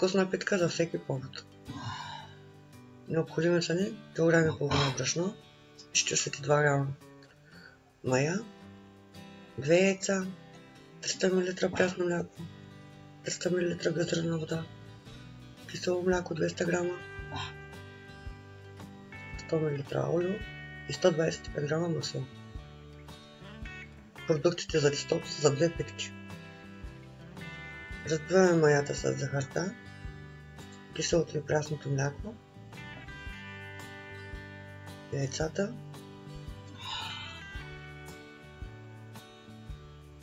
Вкусна питка за всеки повод. Необходими са ни килограм и половина брашно, 42 грама мая, 2 яйца, 300 мл прясно мляко, 300 мл газирана вода, кисело мляко 200 грама, 100 мл олио и 125 грама масло. Продуктите за тестото са за две питки. Разбиваме маята с захарта, киселото и прясното мляко, яйцата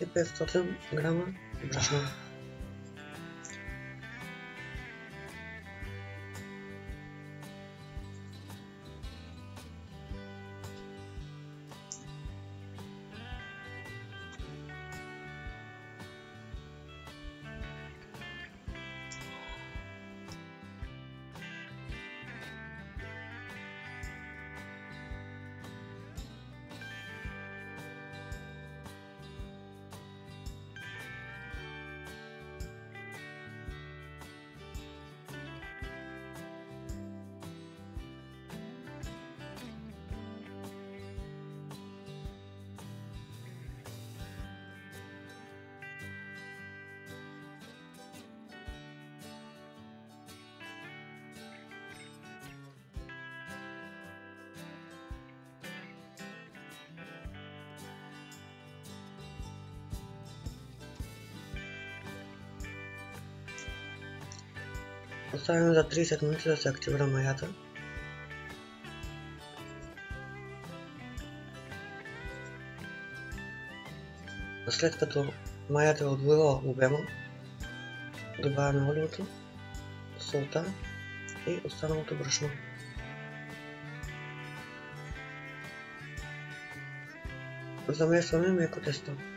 и 500 грама брашно. Оставяме за 30 минути да се активира маята. След като маята е отвоила обема, добавяме олиото, солта и останалото брашно. Замесваме меко тесто.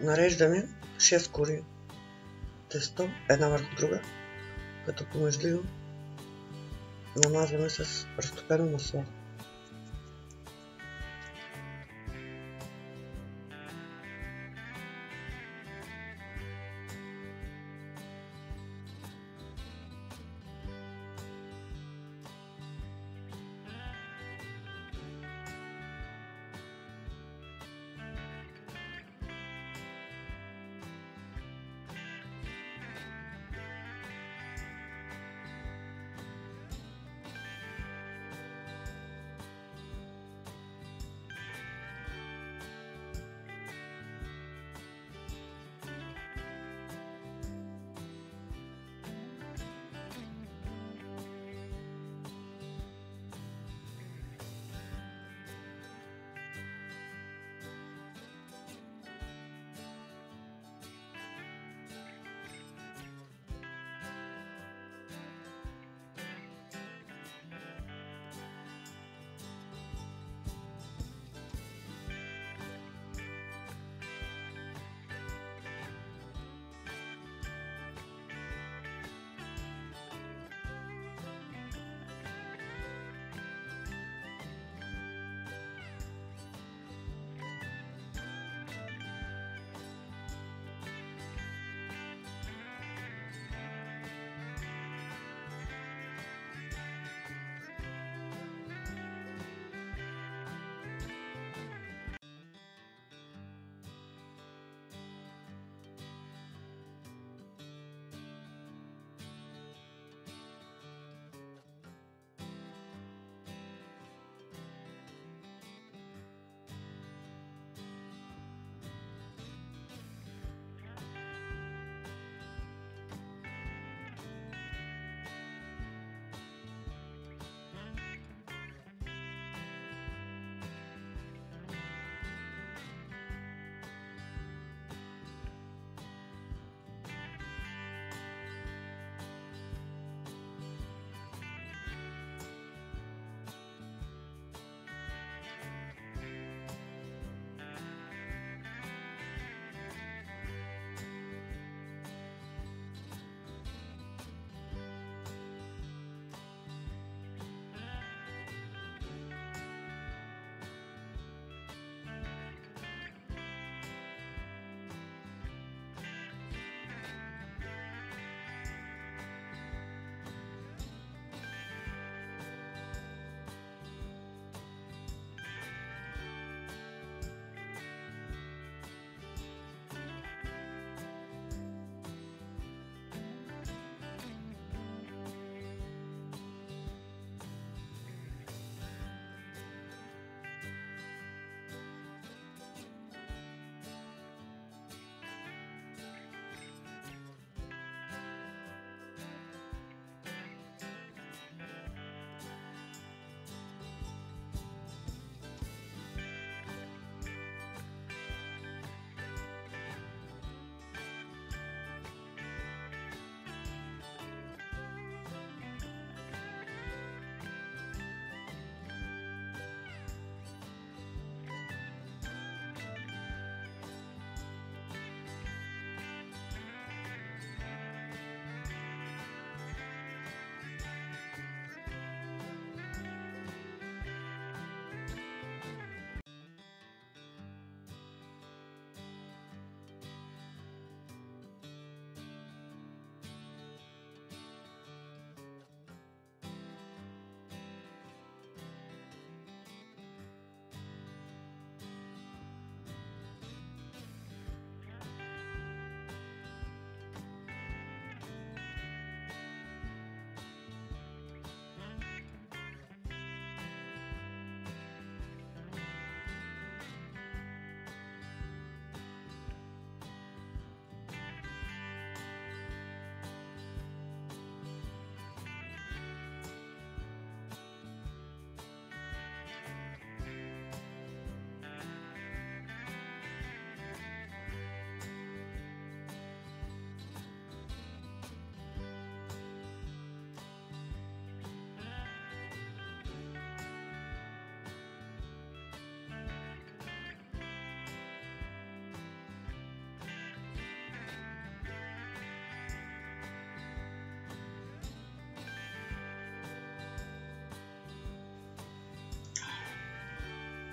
Нареждаме 6 кори тесто, една върху друга, като помежду намазваме с разтопено масло.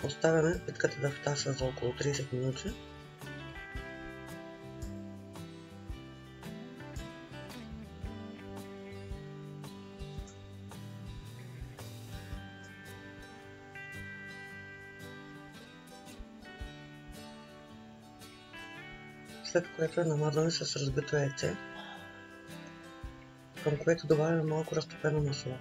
Оставяме питката да втаса за около 30 минути. след което е намазане с разбито яйце, към което добавяме малко разтопено масло.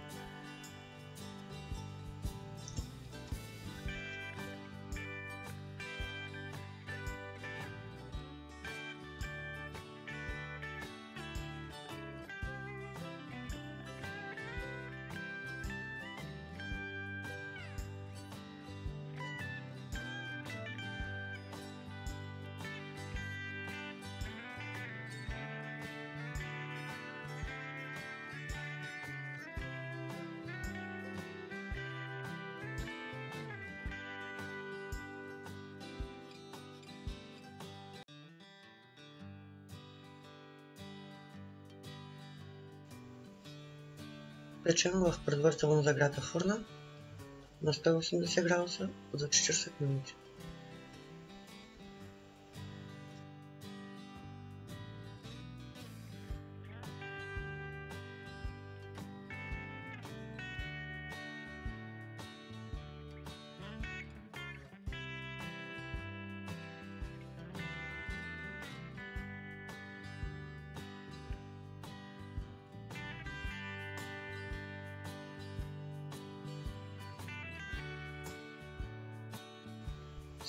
Печем в предварително загрята фурна на 180 градуса за 40 минути.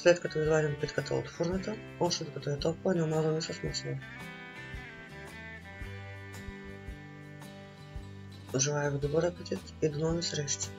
След като извадим питката от фурната, още докато е топла, намазваме с масло. Желая ви добър апетит и до нови срещи!